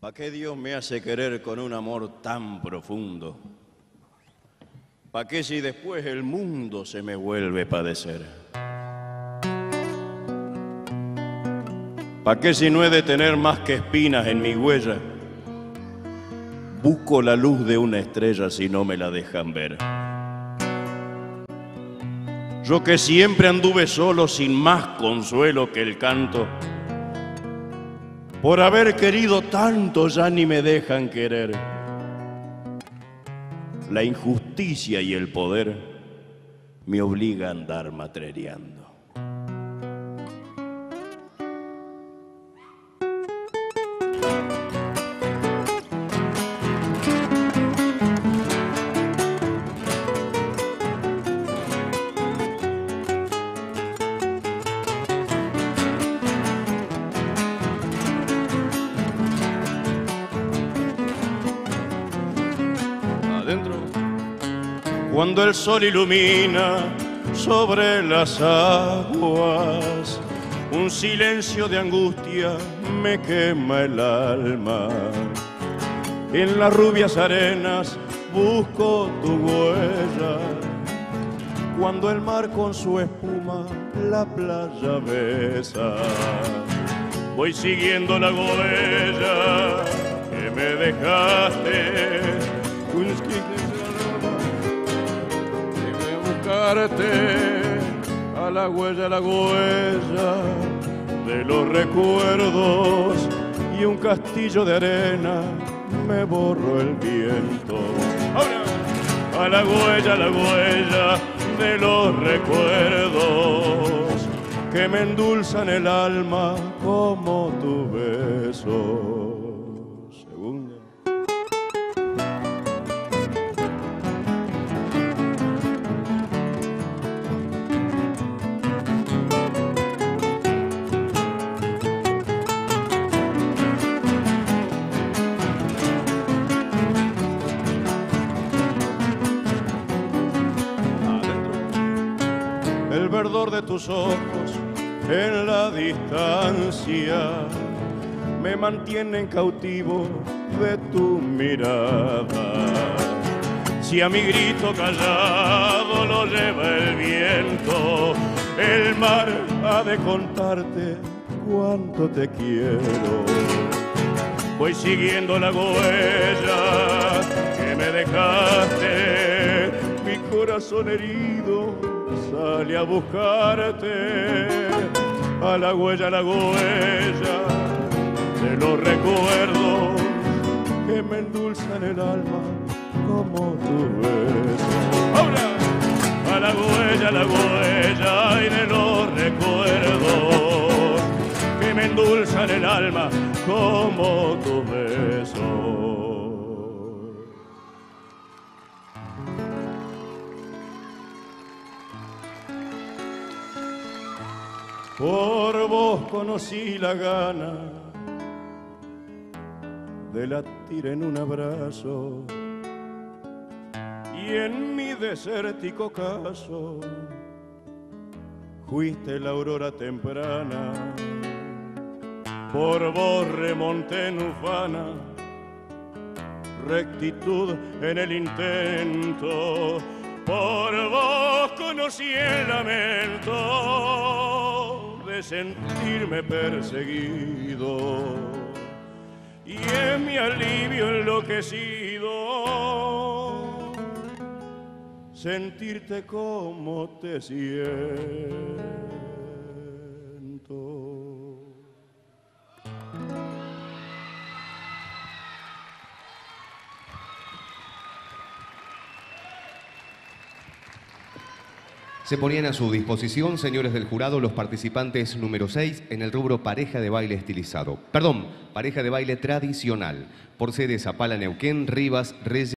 ¿Para qué Dios me hace querer con un amor tan profundo? ¿Para qué si después el mundo se me vuelve padecer? ¿Para qué si no he de tener más que espinas en mi huella? Busco la luz de una estrella si no me la dejan ver. Yo que siempre anduve solo sin más consuelo que el canto, por haber querido tanto ya ni me dejan querer. La injusticia y el poder me obligan a andar matrereando. Cuando el sol ilumina sobre las aguas, un silencio de angustia me quema el alma. En las rubias arenas busco tu huella. Cuando el mar con su espuma la playa besa, voy siguiendo la huella que me dejaste. A la huella, a la huella de los recuerdos y un castillo de arena me borró el viento. A la huella, a la huella de los recuerdos que me endulzan el alma como tu beso. De tus ojos en la distancia me mantienen cautivo de tu mirada. Si a mi grito callado lo lleva el viento, el mar ha de contarte cuánto te quiero. Voy siguiendo la huella que me dejaste, mi corazón herido sale a buscarte, a la huella, a la huella de los recuerdos que me endulzan el alma como tu beso. A la huella, a la huella y de los recuerdos que me endulzan el alma como tu beso. Por vos conocí la gana de latir en un abrazo y en mi desértico caso fuiste la aurora temprana. Por vos remonté en ufana, rectitud en el intento. Por vos conocí el lamento sentirme perseguido y en mi alivio enloquecido sentirte como te siento. Se ponían a su disposición, señores del jurado, los participantes número 6 en el rubro pareja de baile estilizado. Perdón, pareja de baile tradicional. Por sede Zapala, Neuquén, Rivas, Reyes.